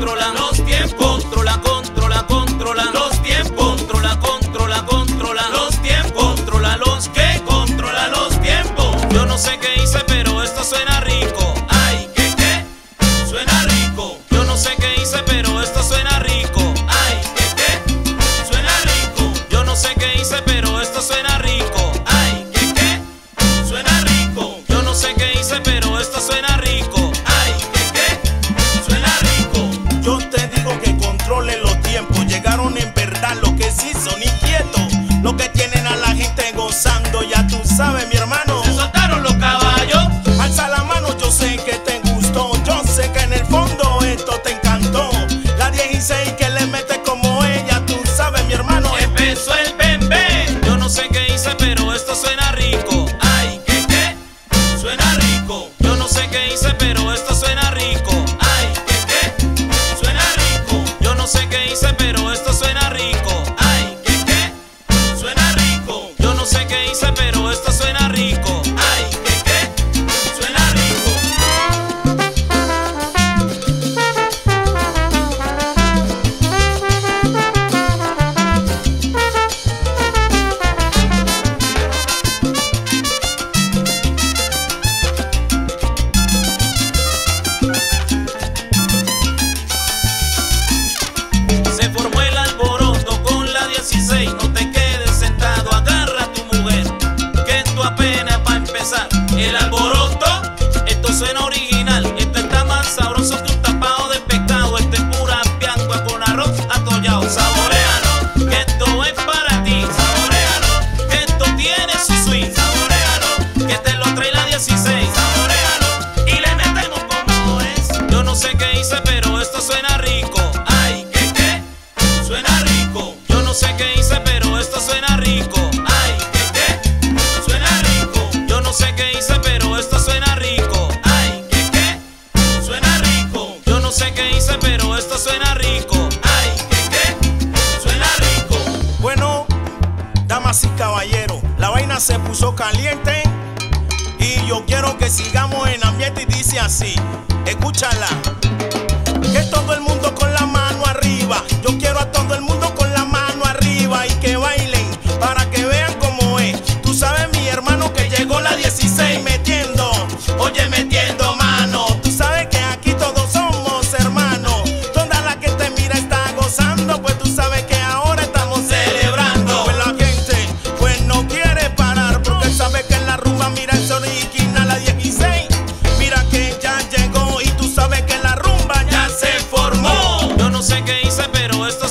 controlan. San quem sabe. Esto caliente y yo quiero que sigamos en ambiente y dice así, escúchala.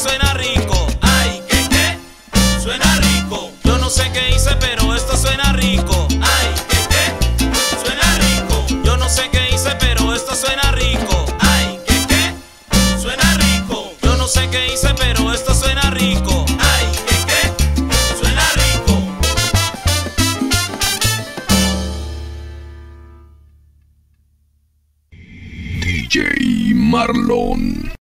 Suena rico. Ay, ¿qué qué? Suena rico. Yo no sé qué hice, pero esto suena rico. Ay, ¿qué qué? Suena rico. Yo no sé qué hice, pero esto suena rico. Ay, ¿qué qué? Suena rico. Yo no sé qué hice, pero esto suena rico. Ay, ¿qué qué? Suena rico. DJ Marlon.